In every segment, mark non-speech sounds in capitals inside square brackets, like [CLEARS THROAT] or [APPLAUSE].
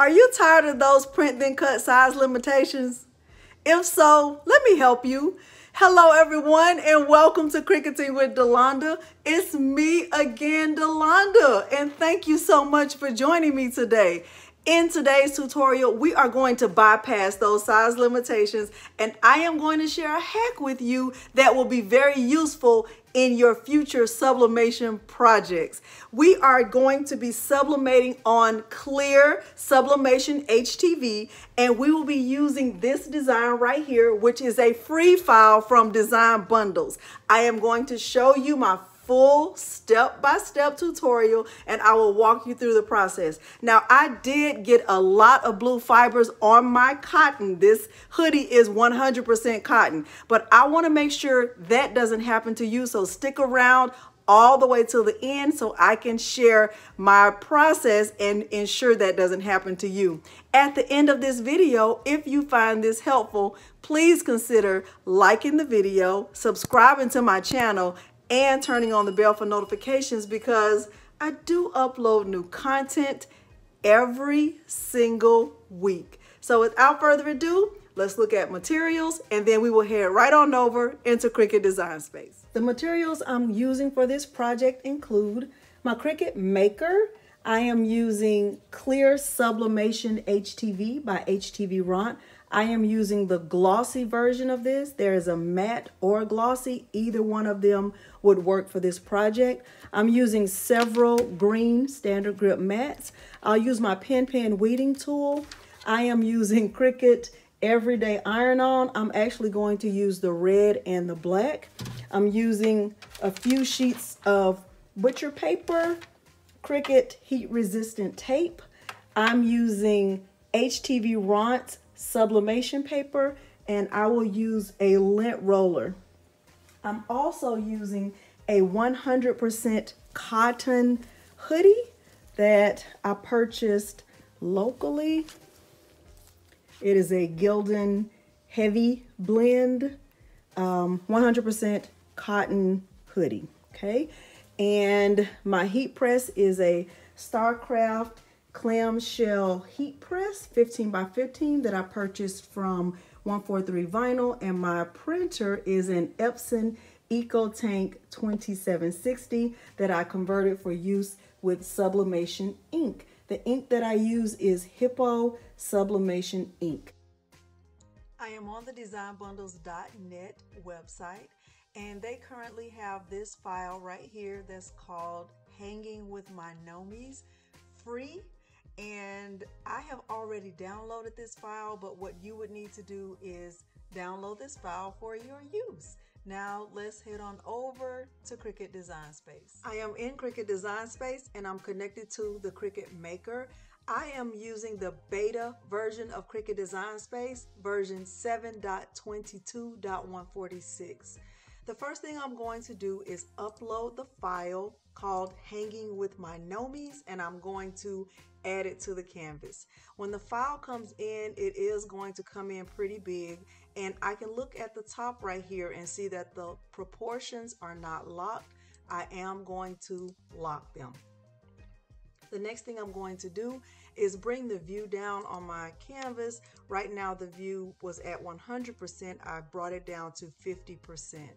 Are you tired of those print then cut size limitations? If so, let me help you. Hello everyone and welcome to Cricuting with Delonda. It's me again, Delonda, and thank you so much for joining me today. In today's tutorial, we are going to bypass those size limitations and I am going to share a hack with you that will be very useful in your future sublimation projects. We are going to be sublimating on clear sublimation HTV and we will be using this design right here which is a free file from Design Bundles. I am going to show you my full step-by-step -step tutorial and I will walk you through the process. Now I did get a lot of blue fibers on my cotton. This hoodie is 100% cotton, but I wanna make sure that doesn't happen to you. So stick around all the way till the end so I can share my process and ensure that doesn't happen to you. At the end of this video, if you find this helpful, please consider liking the video, subscribing to my channel, and turning on the bell for notifications because I do upload new content every single week. So without further ado, let's look at materials and then we will head right on over into Cricut Design Space. The materials I'm using for this project include my Cricut Maker. I am using Clear Sublimation HTV by HTV Ront. I am using the glossy version of this. There is a matte or glossy. Either one of them would work for this project. I'm using several green standard grip mats. I'll use my Pen Pen weeding tool. I am using [LAUGHS] Cricut Everyday Iron-On. I'm actually going to use the red and the black. I'm using a few sheets of butcher paper, Cricut heat resistant tape. I'm using HTV Ront sublimation paper and I will use a lint roller. I'm also using a 100% cotton hoodie that I purchased locally. It is a Gildan heavy blend, 100% um, cotton hoodie, okay? And my heat press is a StarCraft clamshell heat press 15 by 15 that I purchased from 143 Vinyl and my printer is an Epson EcoTank 2760 that I converted for use with sublimation ink. The ink that I use is Hiipoo Sublimation Ink. I am on the designbundles.net website and they currently have this file right here that's called Hanging with My Gnomies free and I have already downloaded this file but what you would need to do is download this file for your use. Now let's head on over to Cricut Design Space. I am in Cricut Design Space and I'm connected to the Cricut Maker. I am using the beta version of Cricut Design Space, version 7.22.146. The first thing I'm going to do is upload the file called Hanging with My Gnomies and I'm going to add it to the canvas. When the file comes in, it is going to come in pretty big and I can look at the top right here and see that the proportions are not locked. I am going to lock them. The next thing I'm going to do is bring the view down on my canvas. Right now the view was at 100%. I brought it down to 50%.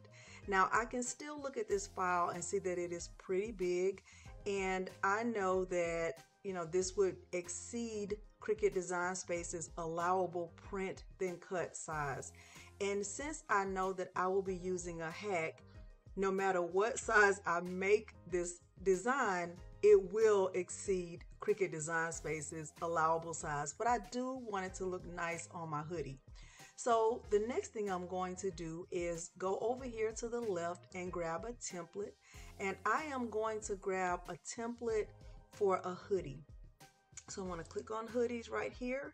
Now I can still look at this file and see that it is pretty big and I know that you know this would exceed Cricut Design Space's allowable print then cut size. And since I know that I will be using a hack, no matter what size I make this design, it will exceed Cricut Design Space's allowable size. But I do want it to look nice on my hoodie. So the next thing I'm going to do is go over here to the left and grab a template. And I am going to grab a template for a hoodie. So I want to click on hoodies right here.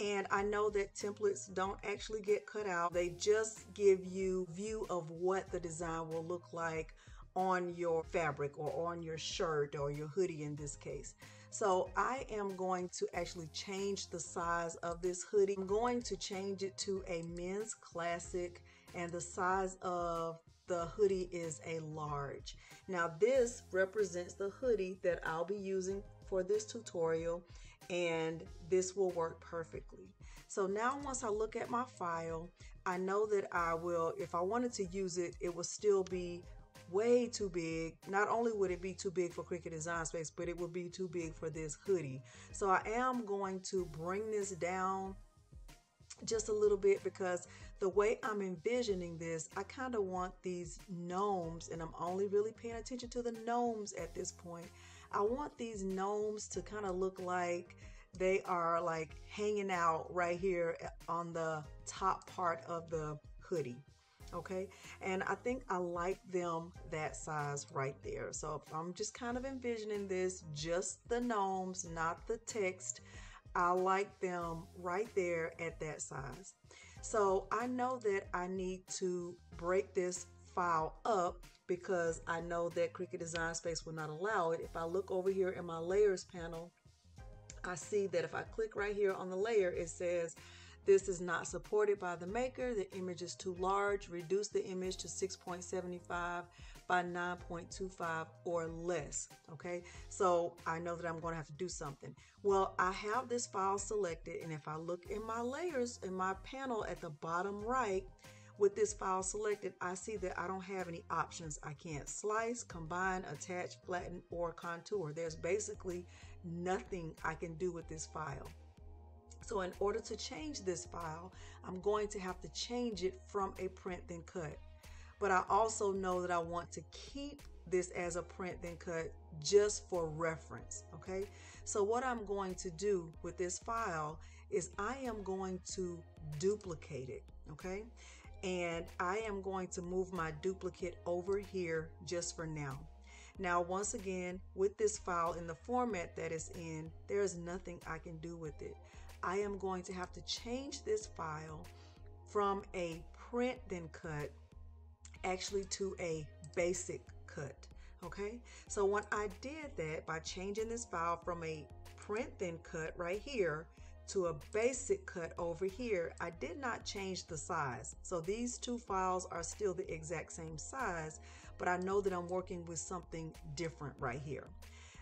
And I know that templates don't actually get cut out. They just give you view of what the design will look like on your fabric or on your shirt or your hoodie in this case. So I am going to actually change the size of this hoodie. I'm going to change it to a men's classic and the size of the hoodie is a large. Now this represents the hoodie that I'll be using for this tutorial and this will work perfectly. So now once I look at my file, I know that I will, if I wanted to use it, it will still be way too big. Not only would it be too big for Cricut Design Space, but it would be too big for this hoodie. So I am going to bring this down just a little bit because the way I'm envisioning this, I kind of want these gnomes, and I'm only really paying attention to the gnomes at this point. I want these gnomes to kind of look like they are like hanging out right here eh, on the top part of the hoodie okay? And I think I like them that size right there. So I'm just kind of envisioning this just the gnomes not the text. I like them right there at that size. So I know that I need to break this file up because I know that Cricut Design Space will not allow it. If I look over here in my layers panel I see that if I click right here on the layer it says this is not supported by the maker. The image is too large. Reduce the image to 6.75 by 9.25 or less. Okay, so I know that I'm going to have to do something. Well, I have this file selected, and if I look in my layers in my panel at the bottom right, with this file selected, I see that I don't have any options. I can't slice, combine, attach, flatten, or contour. There's basically nothing I can do with this file. So in order to change this file, I'm going to have to change it from a print then cut. But I also know that I want to keep this as a print then cut just for reference, okay? So what I'm going to do with this file is I am going to duplicate it, okay? And I am going to move my duplicate over here just for now. Now, once again, with this file in the format that it's in, there is nothing I can do with it. I am going to have to change this file from a print then cut actually to a basic cut. Okay, so when I did that by changing this file from a print then cut right here to a basic cut over here, I did not change the size. So these two files are still the exact same size, but I know that I'm working with something different right here.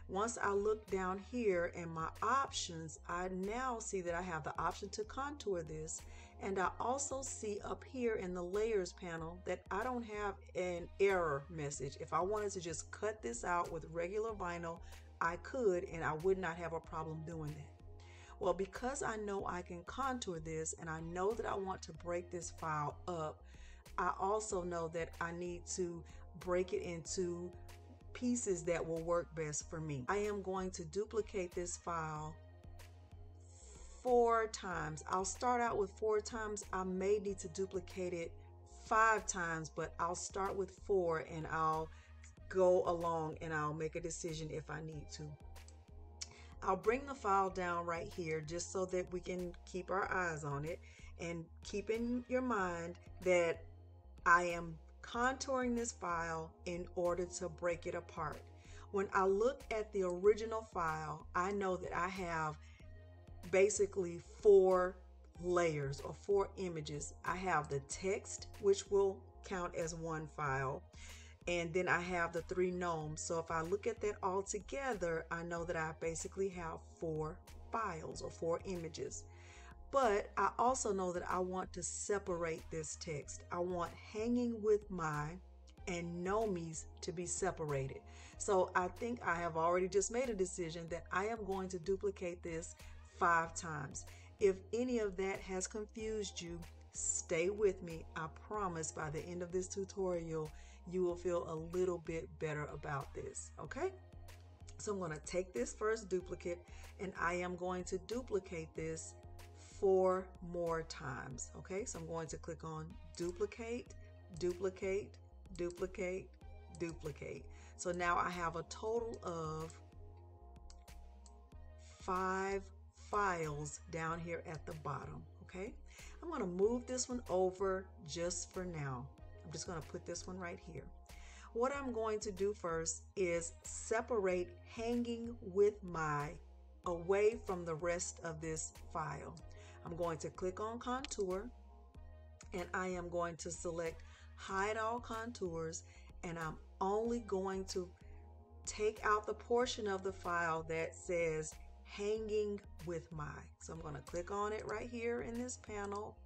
Once I look down here in my options, I now see that I have the option to contour this. And I also see up here in the layers panel that I don't have an error message. If I wanted to just cut this out with regular vinyl, I could and I would not have a problem doing that. Well, because I know I can contour this and I know that I want to break this file up, I also know that I need to break it into pieces that will work best for me. I am going to duplicate this file four times. I'll start out with four times. I may need to duplicate it five times, but I'll start with four and I'll go along and I'll make a decision if I need to. I'll bring the file down right here just so that we can keep our eyes on it and keep in your mind that I am contouring this file in order to break it apart. When I look at the original file, I know that I have basically four layers or four images. I have the text, which will count as one file. And then I have the three gnomes. So if I look at that all together, I know that I basically have four files or four images. But I also know that I want to separate this text. I want hanging with my and gnomies to be separated. So I think I have already just made a decision that I am going to duplicate this five times. If any of that has confused you, stay with me. I promise by the end of this tutorial, you will feel a little bit better about this, okay? So I'm going to take this first duplicate and I am going to duplicate this four more times. Okay, so I'm going to click on duplicate, duplicate, duplicate, duplicate. So now I have a total of five files down here at the bottom. Okay, I'm going to move this one over just for now. I'm just going to put this one right here. What I'm going to do first is separate hanging with my away from the rest of this file. I'm going to click on contour and I am going to select hide all contours and I'm only going to take out the portion of the file that says hanging with my. So I'm going to click on it right here in this panel.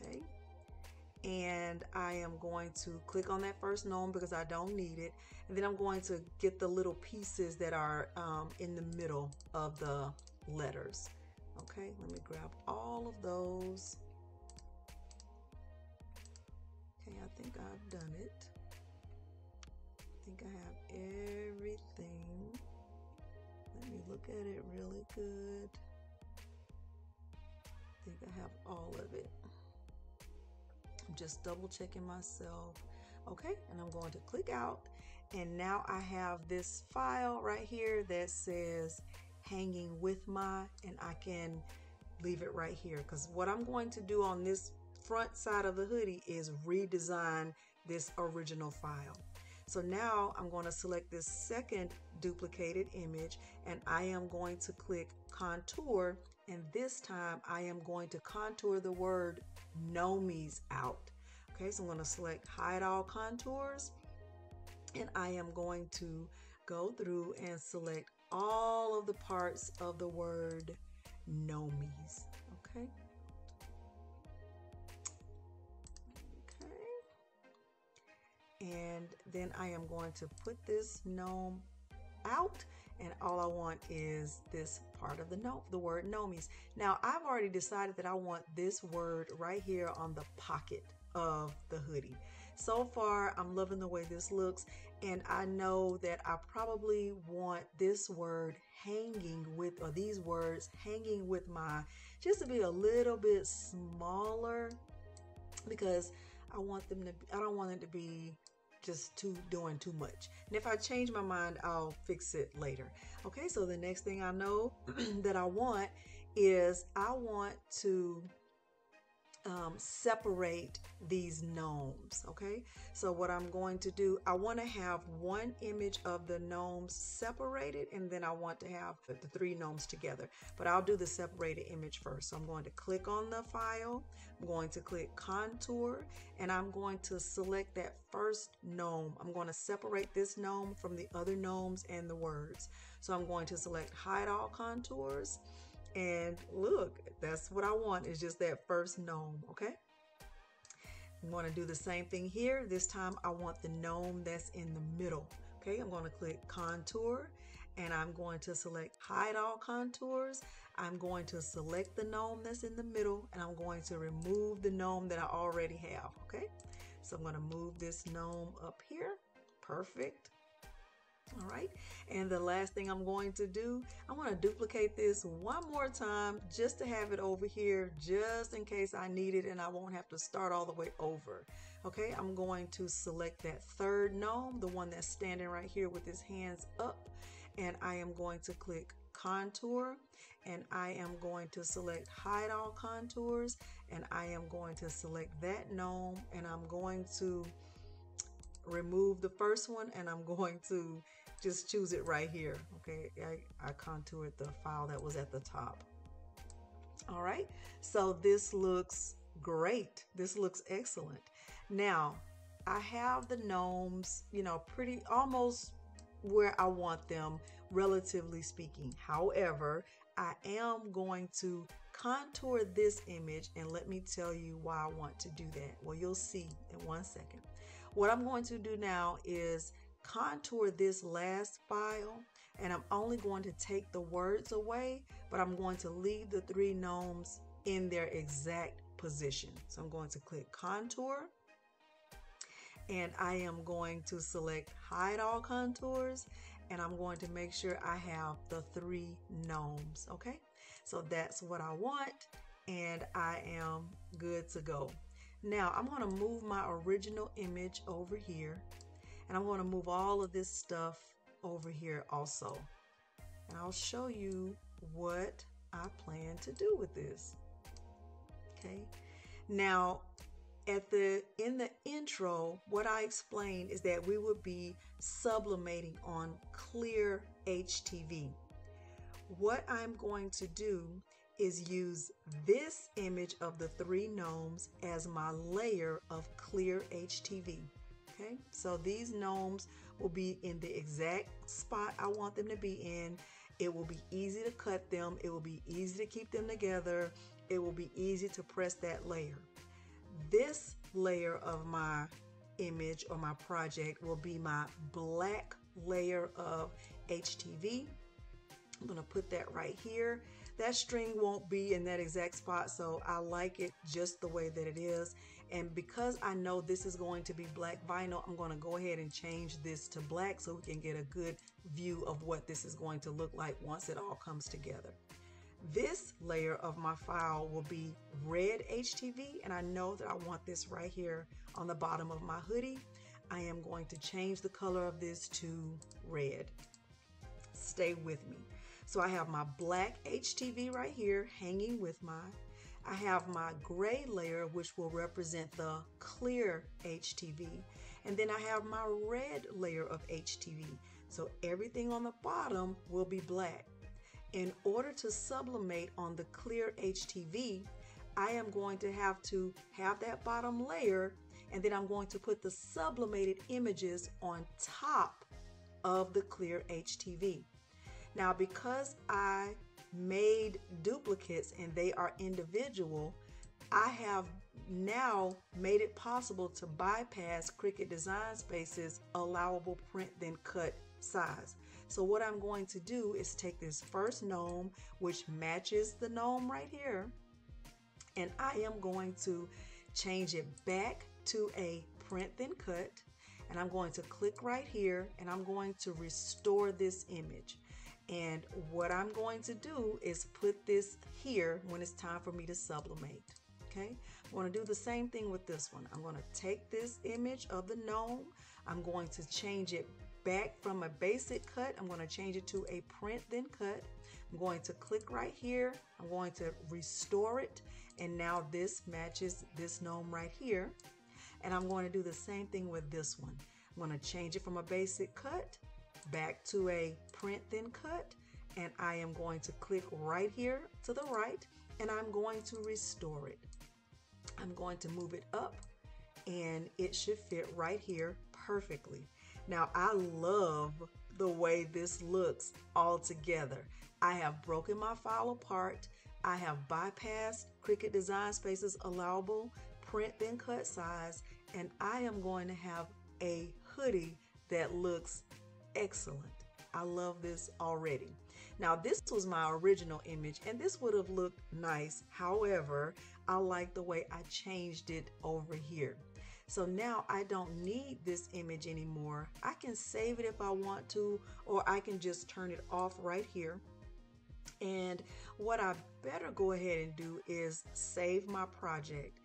Okay. And I am going to click on that first gnome because I don't need it. And then I'm going to get the little pieces that are um, in the middle of the letters. Okay, let me grab all of those. Okay, I think I've done it. I think I have everything. Let me look at it really good. I think I have all of it. I'm just double checking myself. Okay, and I'm going to click out. And now I have this file right here that says hanging with my, and I can leave it right here. Because what I'm going to do on this front side of the hoodie is redesign this original file. So now I'm going to select this second duplicated image and I am going to click contour and this time I am going to contour the word gnomies out. Okay, so I'm going to select hide all contours and I am going to go through and select all of the parts of the word gnomies. Okay. Okay. And then I am going to put this gnome out and all I want is this part of the note, the word gnomies. Now I've already decided that I want this word right here on the pocket of the hoodie. So far I'm loving the way this looks and I know that I probably want this word hanging with or these words hanging with my just to be a little bit smaller because I want them to I don't want it to be just too doing too much. And if I change my mind, I'll fix it later. Okay, so the next thing I know [CLEARS THROAT] that I want is I want to um, separate these gnomes. Okay, so what I'm going to do, I want to have one image of the gnomes separated, and then I want to have the three gnomes together. But I'll do the separated image first. So I'm going to click on the file, I'm going to click contour, and I'm going to select that first gnome. I'm going to separate this gnome from the other gnomes and the words. So I'm going to select hide all contours and look, that's what I want is just that first gnome, okay? I'm going to do the same thing here. This time I want the gnome that's in the middle. Okay, I'm going to click contour and I'm going to select hide all contours. I'm going to select the gnome that's in the middle and I'm going to remove the gnome that I already have. Okay, so I'm going to move this gnome up here. Perfect. All right, and the last thing I'm going to do, I want to duplicate this one more time just to have it over here, just in case I need it and I won't have to start all the way over. Okay, I'm going to select that third gnome, the one that's standing right here with his hands up, and I am going to click contour and I am going to select hide all contours and I am going to select that gnome and I'm going to remove the first one and I'm [LAUGHS] going to just choose it right here. Okay, I, I contoured the file that was at the top. All right, so this looks great. This looks excellent. Now, I have the gnomes, you know, pretty almost where I want them, relatively speaking. However, I am going to contour this image and let me tell you why I want to do that. Well, you'll see in one second. What I'm going to do now is contour this last file and I'm only going to take the words away, but I'm going to leave the three gnomes in their exact position. So I'm going to click contour and I am going to select hide all contours and I'm going to make sure I have the three gnomes okay so that's what I want and I am good to go now I'm going to move my original image over here and I'm going to move all of this stuff over here also. And I'll show you what I plan to do with this. Okay? Now at the in the intro what i explained is that we would be sublimating on clear htv what i'm going to do is use this image of the three gnomes as my layer of clear htv Okay, so these gnomes will be in the exact spot I want them to be in. It will be easy to cut them. It will be easy to keep them together. It will be easy to press that layer. This layer of my image or my project will be my black layer of HTV. I'm going to put that right here. That string won't be in that exact spot, so I like it just the way that it is. And because I know this is going to be black vinyl, I'm going to go ahead and change this to black so we can get a good view of what this is going to look like once it all comes together. This layer of my file will be red HTV and I know that I want this right here on the bottom of my hoodie. I am going to change the color of this to red. Stay with me. So I have my black HTV right here hanging with my, I have my gray layer which will represent the clear HTV. And then I have my red layer of HTV. So everything on the bottom will be black. In order to sublimate on the clear HTV, I am going to have to have that bottom layer and then I'm going to put the sublimated images on top of the clear HTV. Now because I made duplicates and they are individual, I have now made it possible to bypass Cricut Design Space's allowable print then cut size. So what I'm going to do is take this first gnome, which matches the gnome right here, and I am going to change it back to a print then cut, and I'm going to click right here, and I'm going to restore this image. And what I'm going to do is put this here when it's time for me to sublimate. Okay, I'm going to do the same thing with this one. I'm going to take this image of the gnome. I'm going to change it back from a basic cut. I'm going to change it to a print then cut. I'm going to click right here. I'm going to restore it. And now this matches this gnome right here. And I'm going to do the same thing with this one. I'm going to change it from a basic cut back to a print then cut. And I am going to click right here to the right and I'm going to restore it. I'm going to move it up and it should fit right here perfectly. Now I love the way this looks all together. I have broken my file apart. I have bypassed Cricut Design Space's allowable print then cut size and I am going to have a hoodie that looks excellent. I love this already. Now this was my original image and this would have looked nice. However, I like the way I changed it over here. So now I don't need this image anymore. I can save it if I want to, or I can just turn it off right here. And what I better go ahead and do is save my project.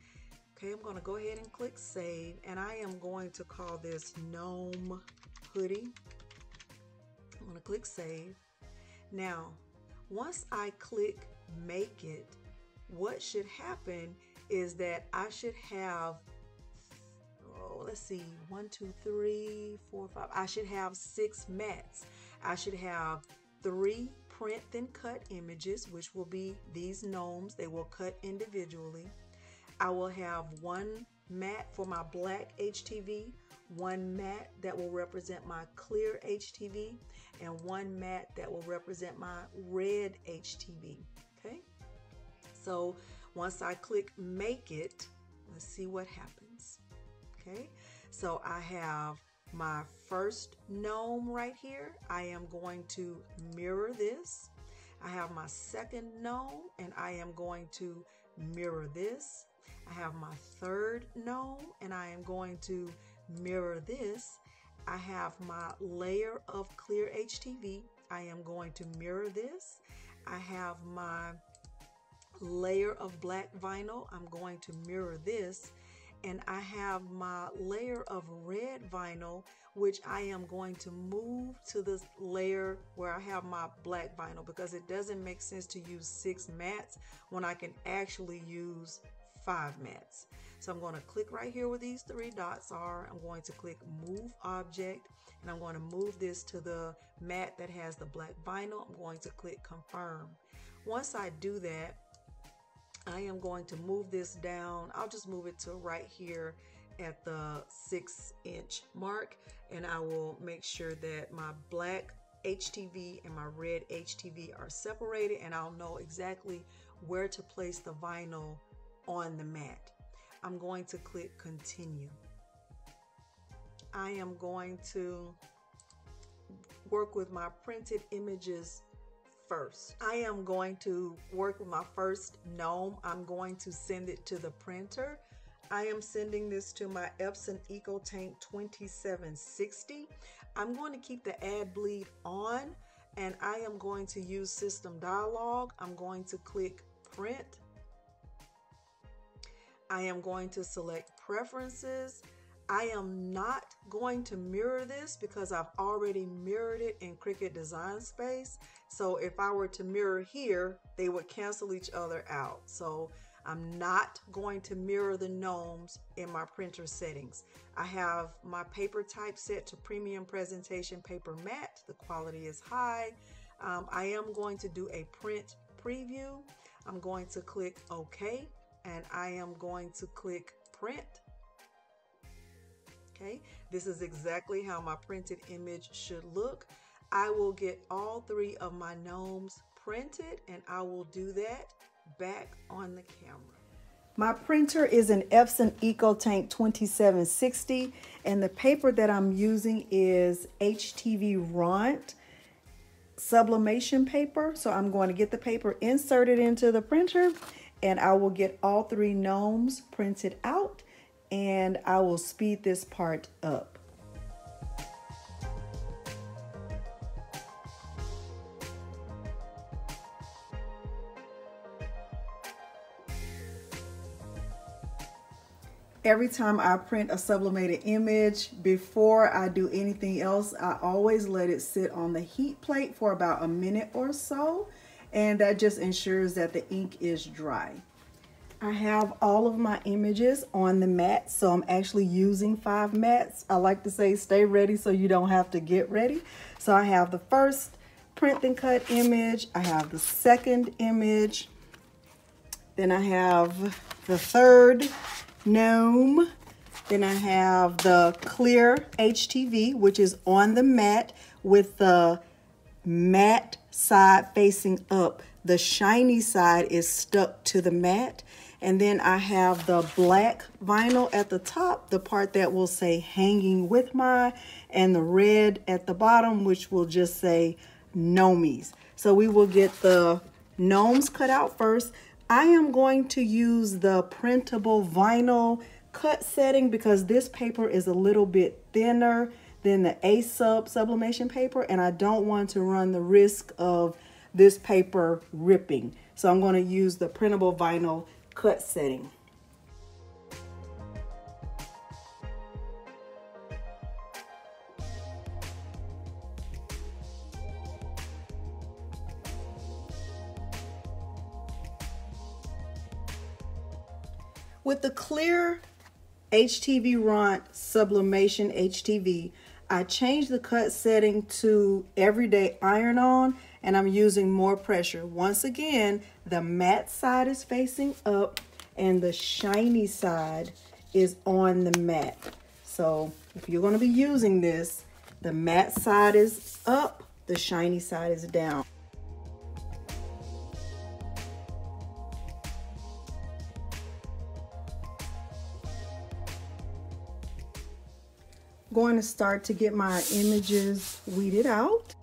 Okay, I'm gonna go ahead and click save and I am going to call this Gnome Hoodie. I'm to click save. Now, once I click make it, what should happen is that I should have, oh, let's see, one, two, three, four, five. I should have six mats. I should have three print then cut images, which will be these gnomes. They will cut individually. I will have one mat for my black HTV, one mat that will represent my clear HTV, and one mat that will represent my red HTV. Okay, so once I click make it, let's see what happens. Okay, so I have my first gnome right here. I am going to mirror this. I have my second gnome and I am going to mirror this. I have my third gnome and I am going to mirror this. I have my layer of clear HTV. I am going to mirror this. I have my layer of black vinyl. I'm going to mirror this and I have my layer of red vinyl which I am going to move to this layer where I have my black vinyl because it doesn't make sense to use six mats when I can actually use five mats. So I'm going to click right here where these three dots are. I'm going to click move object and I'm going to move this to the mat that has the black vinyl. I'm going to click confirm. Once I do that, I am going to move this down. I'll just move it to right here at the six inch mark and I will make sure that my black HTV and my red HTV are separated and I'll know exactly where to place the vinyl on the mat. I'm going to click continue. I am going to work with my printed images first. I am going to work with my first gnome. I'm going to send it to the printer. I am sending this to my Epson EcoTank 2760. I'm going to keep the add bleed on and I am going to use system dialog. I'm going to click print. I am going to select preferences I am not going to mirror this because I've already mirrored it in Cricut Design Space. So if I were to mirror here, they would cancel each other out. So I'm not going to mirror the gnomes in my printer settings. I have my paper type set to premium presentation paper matte. The quality is high. Um, I am going to do a print preview. I'm going to click OK and I am going to click print. Okay this is exactly how my printed image should look. I will get all three of my gnomes printed and I will do that back on the camera. My printer is an Epson EcoTank 2760 and the paper that I'm using is HTV Ront sublimation paper. So I'm going to get the paper inserted into the printer and I will get all three gnomes printed out and I will speed this part up. Every time I print a sublimated image, before I do anything else, I always let it sit on the heat plate for about a minute or so. And that just ensures that the ink is dry. I have all of my images on the mat, so I'm actually using five mats. I like to say stay ready so you don't have to get ready. So I have the first print and cut image, I have the second image, then I have the third gnome, then I have the clear HTV, which is on the mat with the matte side facing up. The shiny side is stuck to the mat. And then I have the black vinyl at the top, the part that will say hanging with my, and the red at the bottom, which will just say gnomies. So we will get the gnomes cut out first. I am going to use the printable vinyl cut setting because this paper is a little bit thinner than the A sub sublimation paper and I don't want to run the risk of this paper ripping. So I'm going to use the printable vinyl cut setting. With the clear HTV Ront Sublimation HTV, I changed the cut setting to everyday iron on and I'm using more pressure. Once again, the matte side is facing up and the shiny side is on the mat. So if you're gonna be using this, the matte side is up, the shiny side is down. Going to start to get my images weeded out.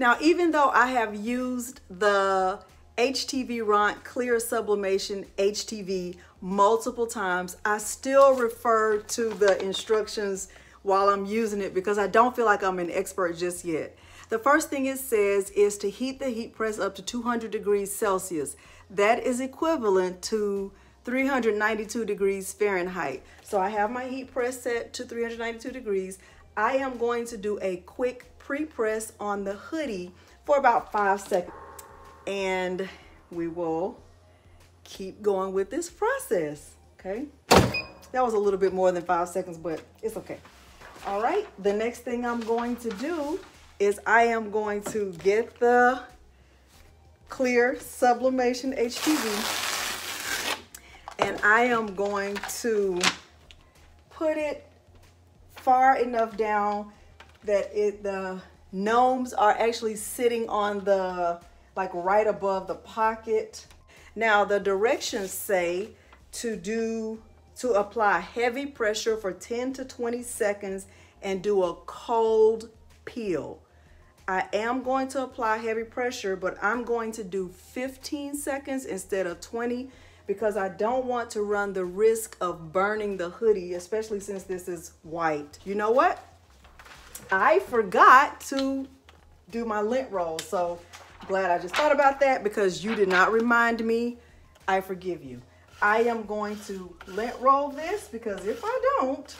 Now, even though I have used the HTV Ront Clear Sublimation HTV multiple times, I still refer to the instructions while I'm using it because I don't feel like I'm an expert just yet. The first thing it says is to heat the heat press up to 200 degrees Celsius. That is equivalent to 392 degrees Fahrenheit. So I have my heat press set to 392 degrees. I am going to do a quick pre-press on the hoodie for about five seconds. And we will keep going with this process, okay? That was a little bit more than five seconds, but it's okay. All right, the next thing I'm going to do is I am going to get the clear sublimation HTV and I am going to put it far enough down that it the gnomes are actually sitting on the like right above the pocket. Now the directions say to do to apply heavy pressure for 10 to 20 seconds and do a cold peel. I am going to apply heavy pressure, but I'm going to do 15 seconds instead of 20 because I don't want to run the risk of burning the hoodie, especially since this is white. You know what? I forgot to do my lint roll. So glad I just thought about that because you did not remind me. I forgive you. I am going to lint roll this because if I don't,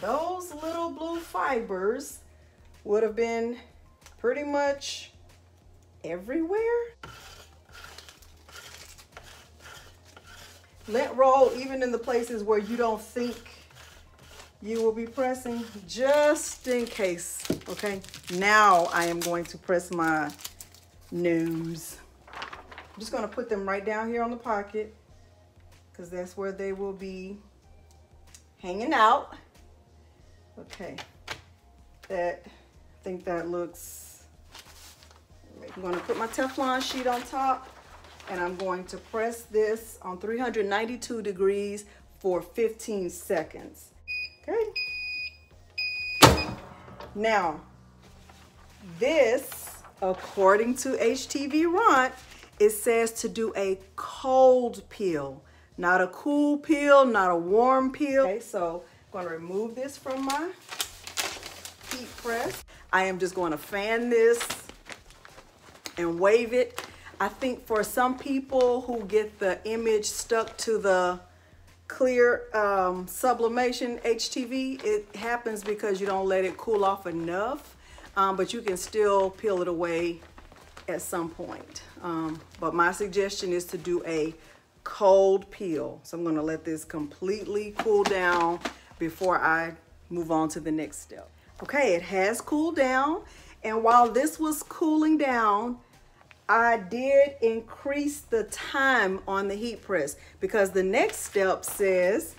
those little blue fibers would have been pretty much everywhere. Lint roll even in the places where you don't think you will be pressing just in case, okay? Now I am going to press my gnomes. I'm just gonna put them right down here on the pocket because that's where they will be hanging out. Okay, that, I think that looks, I'm gonna put my Teflon sheet on top and I'm going to press this on 392 degrees for 15 seconds. Okay. Now, this, according to HTV Ront, it says to do a cold peel, not a cool peel, not a warm peel. Okay, so I'm gonna remove this from my heat press. I am just gonna fan this and wave it. I think for some people who get the image stuck to the clear um, sublimation HTV, it happens because you don't let it cool off enough, um, but you can still peel it away at some point. Um, but my suggestion is to do a cold peel. So I'm gonna let this completely cool down before I move on to the next step. Okay, it has cooled down. And while this was cooling down, I did increase the time on the heat press because the next step says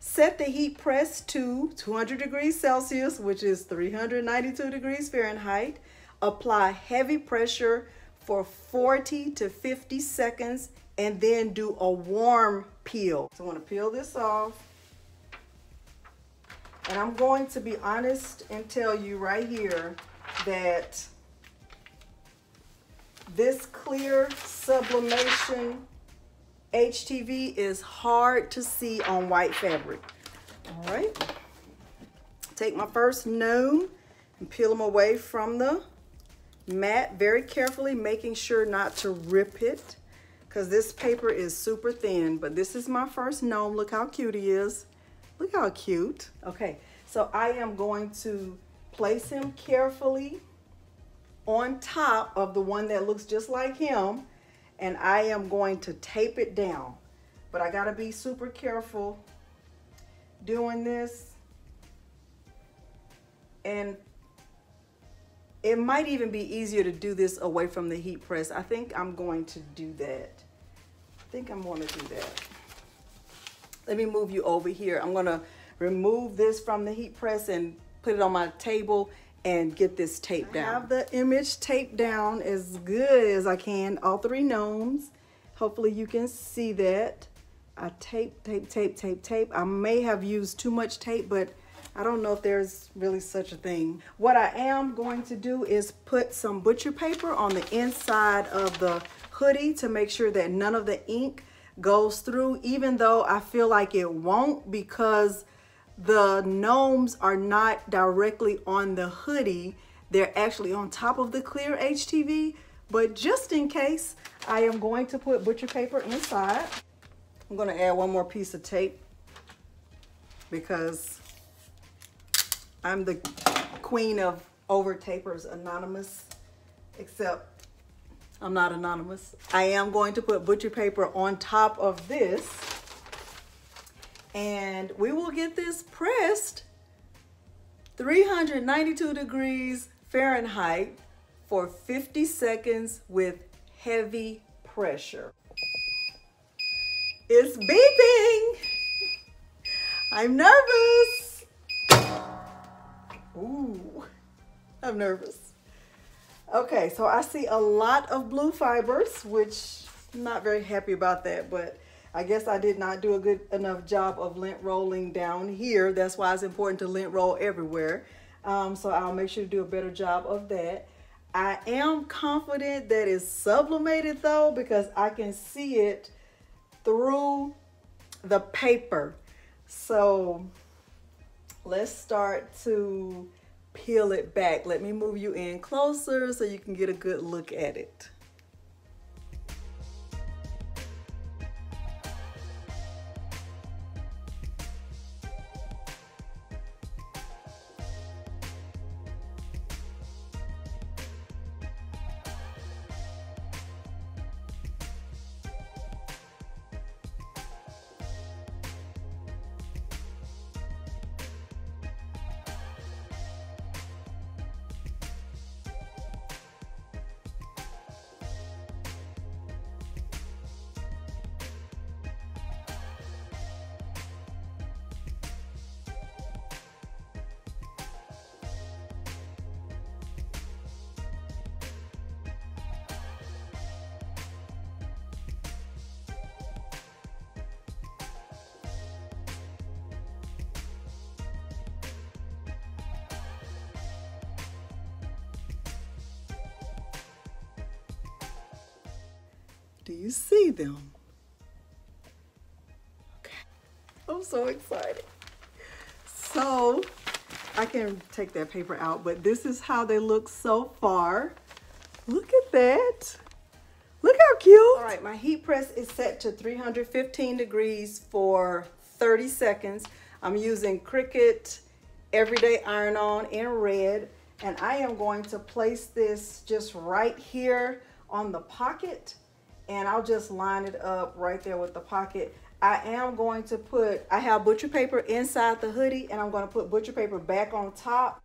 set the heat press to 200 degrees Celsius, which is 392 degrees Fahrenheit. Apply heavy pressure for 40 to 50 seconds and then do a warm peel. So I want to peel this off. And I'm going to be honest and tell you right here that this clear sublimation HTV is hard to see on white fabric. All right. Take my first gnome and peel them away from the mat very carefully, making sure not to rip it because this paper is super thin. But this is my first gnome. Look how cute he is. Look how cute. Okay, so I am going to place him carefully on top of the one that looks just like him and I am going to tape it down. But I gotta be super careful doing this. And it might even be easier to do this away from the heat press. I think I'm going to do that. I think I'm gonna do that. Let me move you over here. I'm gonna remove this from the heat press and put it on my table and get this tape down. I have the image taped down as good as I can, all three gnomes. Hopefully you can see that. I tape, tape, tape, tape, tape. I may have used too much tape, but I don't know if there's really such a thing. What I am going to do is put some butcher paper on the inside of the hoodie to make sure that none of the ink goes through, even though I feel like it won't because the gnomes are not directly on the hoodie. They're actually on top of the clear HTV. But just in case, I am going to put butcher paper inside. I'm going to add one more piece of tape because I'm the queen of over tapers anonymous, except I'm not anonymous. I am going to put butcher paper on top of this and we will get this pressed 392 degrees Fahrenheit for 50 seconds with heavy pressure. It's beeping. I'm nervous. Ooh, I'm nervous. Okay, so I see a lot of blue fibers, which I'm not very happy about that, but I guess I did not do a good enough job of lint rolling down here. That's why it's important to lint roll everywhere. Um, so I'll make sure to do a better job of that. I am confident that it's sublimated though because I can see it through the paper. So let's start to peel it back. Let me move you in closer so you can get a good look at it. Do you see them? Okay. I'm so excited. So I can take that paper out, but this is how they look so far. Look at that. Look how cute. All right, my heat press is set to 315 degrees for 30 seconds. I'm using Cricut Everyday Iron On in red, and I am going to place this just right here on the pocket and I'll just line it up right there with the pocket. I am going to put, I have butcher paper inside the hoodie and I'm going to put butcher paper back on top.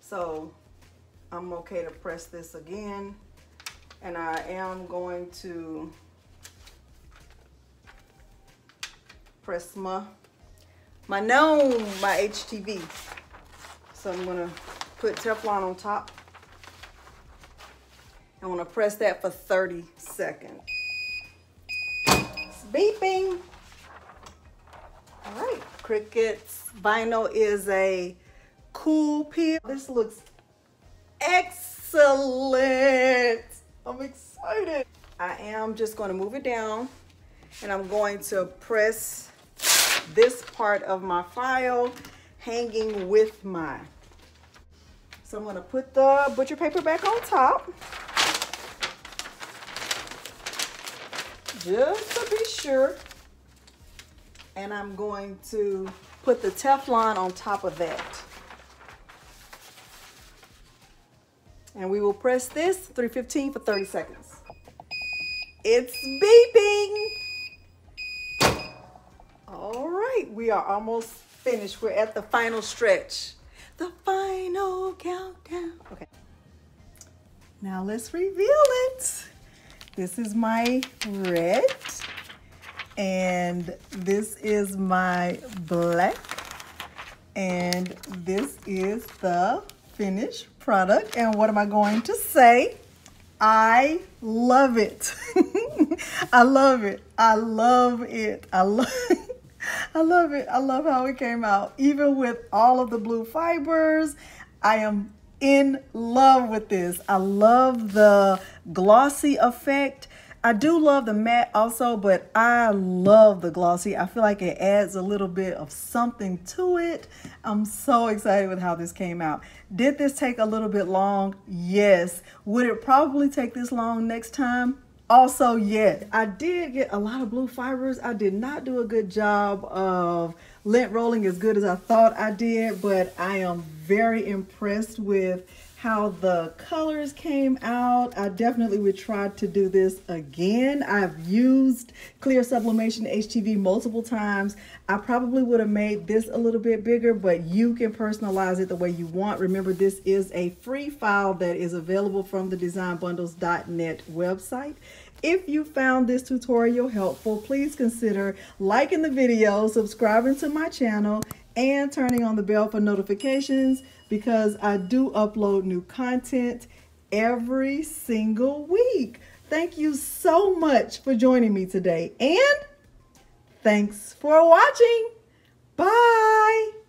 So I'm okay to press this again. And I am going to press my, my gnome, my HTV. So I'm going to put Teflon on top. I want to press that for 30 seconds. It's beeping. All right, Cricut's vinyl is a cool peel. This looks excellent. I'm excited. I am just going to move it down and I'm going to press this part of my file hanging with my. So I'm going to put the butcher paper back on top. Just to be sure. And I'm going to put the Teflon on top of that. And we will press this 315 for 30 seconds. It's beeping. All right, we are almost finished. We're at the final stretch. The final countdown. Okay. Now let's reveal it. This is my red and this is my black and this is the finished product and what am I going to say? I love it. [LAUGHS] I love it. I love it. I love [LAUGHS] I love it. I love how it came out. Even with all of the blue fibers, I am in love with this. I love the glossy effect. I do love the matte also, but I love the glossy. I feel like it adds a little bit of something to it. I'm so excited with how this came out. Did this take a little bit long? Yes. Would it probably take this long next time? Also, yes. I did get a lot of blue fibers. I did not do a good job of lint rolling as good as I thought I did, but I am very impressed with how the colors came out. I definitely would try to do this again. I've used clear sublimation HTV multiple times. I probably would have made this a little bit bigger, but you can personalize it the way you want. Remember, this is a free file that is available from the designbundles.net website. If you found this tutorial helpful, please consider liking the video, subscribing to my channel, and turning on the bell for notifications because I do upload new content every single week. Thank you so much for joining me today and thanks for watching. Bye.